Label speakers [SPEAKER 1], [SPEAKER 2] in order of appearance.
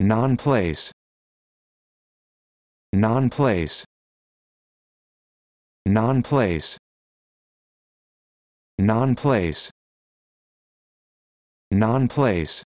[SPEAKER 1] non-place non-place non-place non-place non-place